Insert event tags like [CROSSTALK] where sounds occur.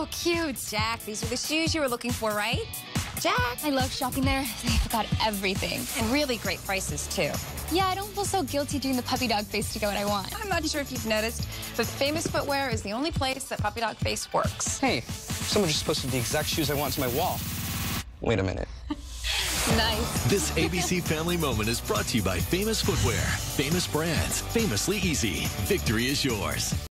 so cute. Jack, these are the shoes you were looking for, right? Jack. I love shopping there. [LAUGHS] They've got everything. And really great prices, too. Yeah, I don't feel so guilty doing the puppy dog face to get what I want. I'm not sure if you've noticed, but Famous Footwear is the only place that puppy dog face works. Hey, someone just posted the exact shoes I want to my wall. Wait a minute. [LAUGHS] nice. This ABC [LAUGHS] Family Moment is brought to you by Famous Footwear. Famous brands. Famously easy. Victory is yours.